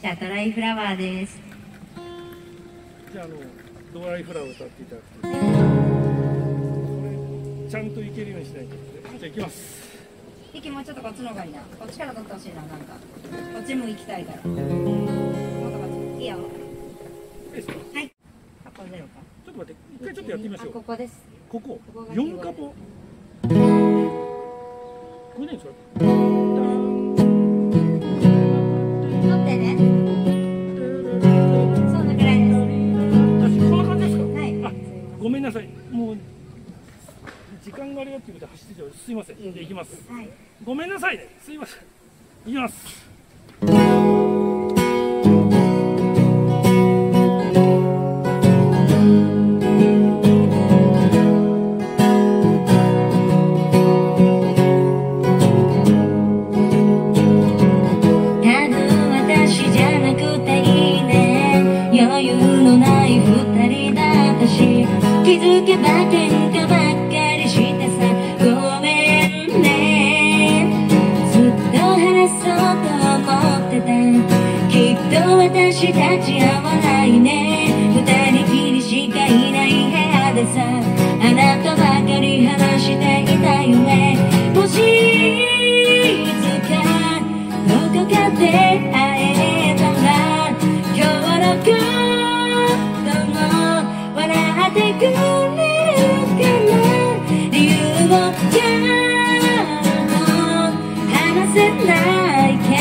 じゃあドライフラワーです。じゃああのドライフラワー歌っていただくとこれちゃんといけるようにしないと。じゃあいきます。息もうちょっとこっちの方がいいな。こっちから。取ってほしいななんかこっちも行きたいから。もっとこっちいいよ。いいですか。はいカポゼロかちょっと待って一回ちょっとやってみましょあうここです。ここ。四カポ。これで。いいんですか？ごめんなさい。もう時間があれよっていうことで走ってちゃうすいません。じゃあ行きます。はい。ごめんなさいね。すいません。行きます私たち合わないね。二人きりしかいない部屋でさ。あなたばかり話していたよね。もしいつかどこかで会えたら。今日のことも笑ってくれるかな理由を今日も話せないけど。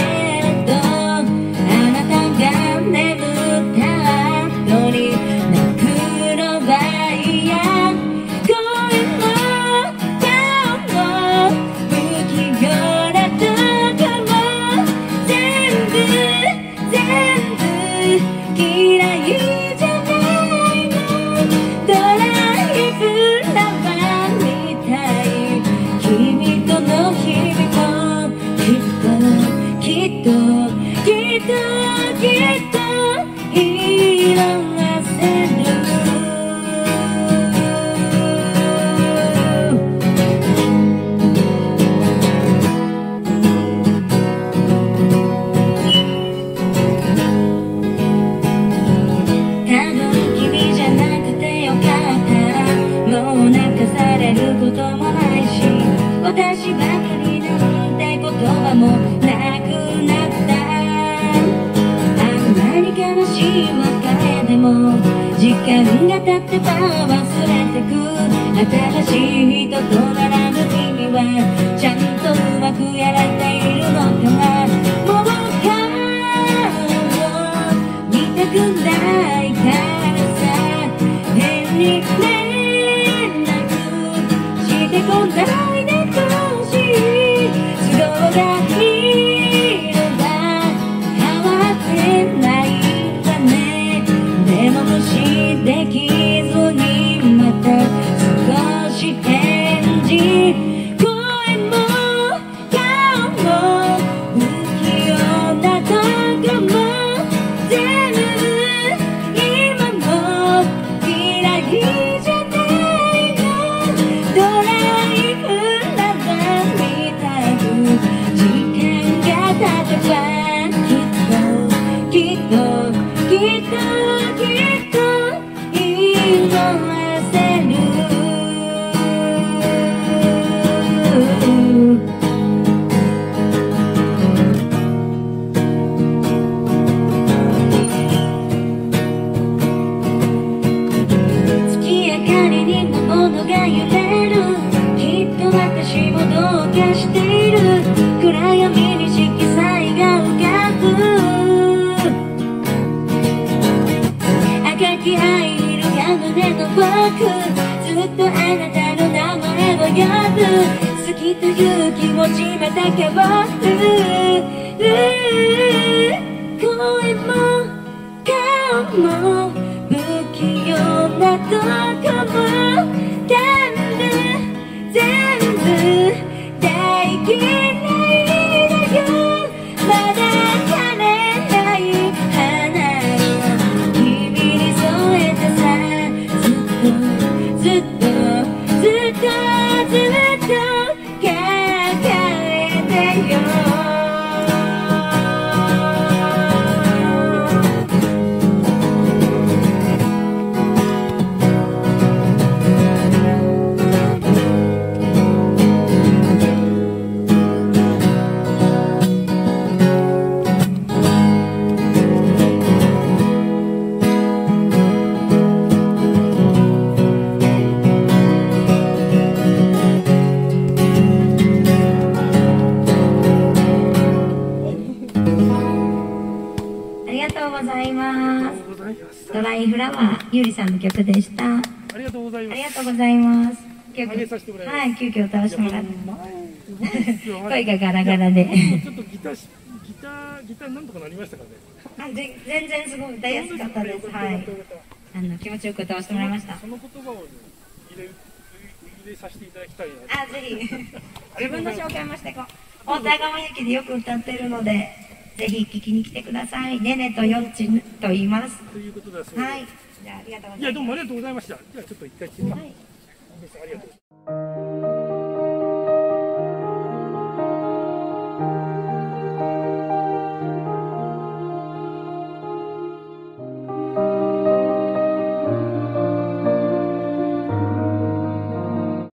嫌いじゃない時間が経ってば忘れてく新しい人と並ぶ君はちゃんとうまくやらないきっときっときっと輝く好きという気持ちまた変わる。声も顔も。不器用なとこドライフラワーゆりさんの曲でした。あありがとうございます。りがとうございます。はい急遽歌わせてもらって声がガラガラで。ちょっとギターしギターギターなんとかなりましたかね。あぜ全然すごい歌いやすかったです。はい。あの気持ちよく歌わせてもらいました。その言葉を入れ入れさせていただきたいなあぜひ。自分の紹介もしてこう。大田川駅でよく歌ってるのでぜひ聞きに来てください。ねねとよっちと言います。ということだそうです。はい。じゃあありがとうございますいやどうもありがとうございました。じゃあちょっと一回切ります、はい。ありがとう